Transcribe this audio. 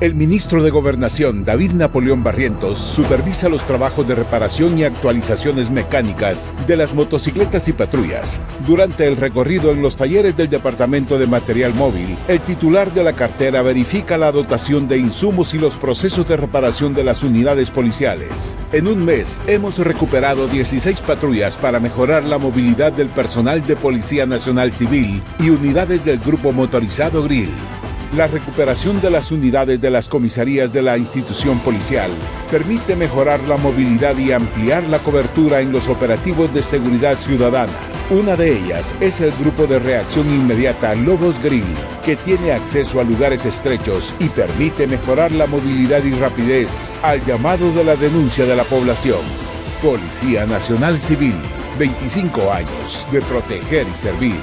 El ministro de Gobernación, David Napoleón Barrientos, supervisa los trabajos de reparación y actualizaciones mecánicas de las motocicletas y patrullas. Durante el recorrido en los talleres del Departamento de Material Móvil, el titular de la cartera verifica la dotación de insumos y los procesos de reparación de las unidades policiales. En un mes hemos recuperado 16 patrullas para mejorar la movilidad del personal de Policía Nacional Civil y unidades del Grupo Motorizado Grill. La recuperación de las unidades de las comisarías de la institución policial permite mejorar la movilidad y ampliar la cobertura en los operativos de seguridad ciudadana. Una de ellas es el grupo de reacción inmediata Lobos Grill, que tiene acceso a lugares estrechos y permite mejorar la movilidad y rapidez al llamado de la denuncia de la población. Policía Nacional Civil, 25 años de proteger y servir.